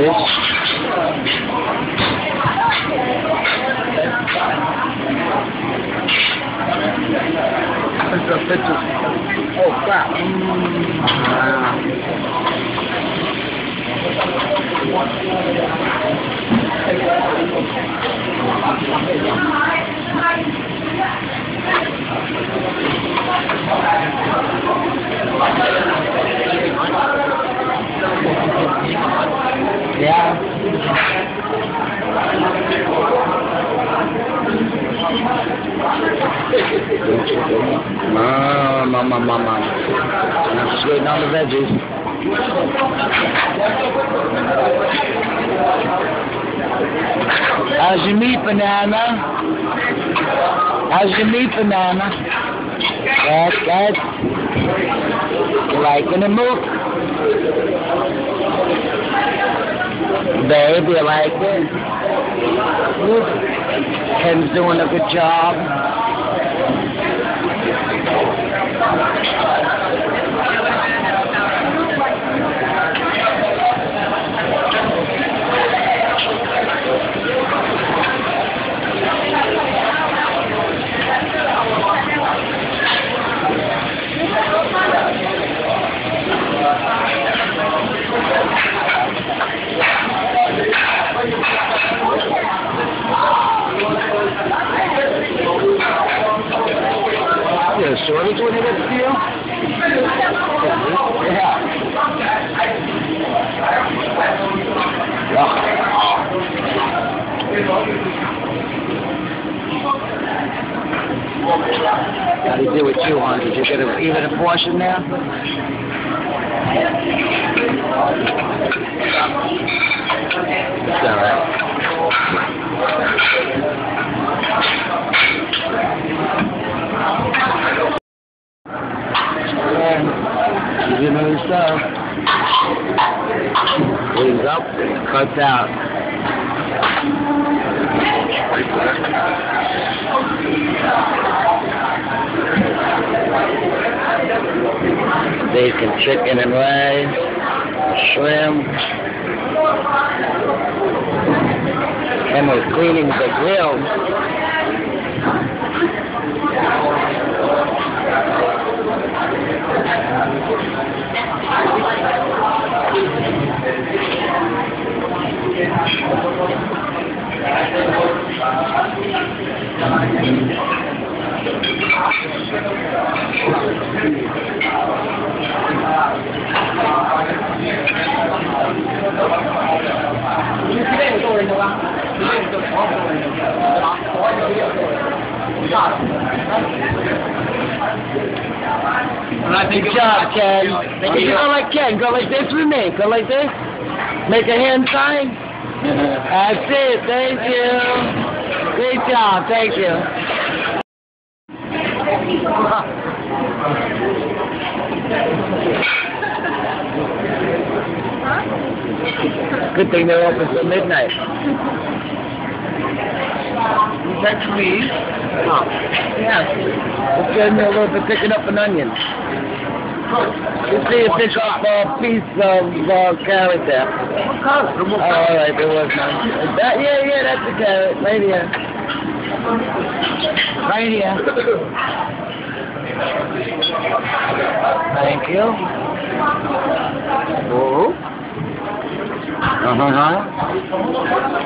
Oh, picture. Oh. Wow. Mom, mom, mom, mom. I'm just waiting on the veggies. How's your meat, banana? How's your meat, banana? Good, good. You liking the milk? Babe, you like? Ken's doing a good job. Yeah, shorty doing a good deal? Yeah. How do you do you, hon? Did you get a, even a portion now? Cleans up, and cuts out. Bacon, chicken and rice, shrimp. And we're cleaning the grill. Good job, Ken. If you go like Ken, go like this with me. Go like this. Make a hand sign. That's it. Thank you. Great job. Thank you. Good thing they're open till midnight. Is that sweet? Oh, yeah. Let's get in there a little bit picking up an onion. You see you pick up a piece of uh, carrot there. Oh, all right, there was none. That, yeah, yeah, that's a carrot. Right here. Right here. Thank you. Oh. Uh-huh.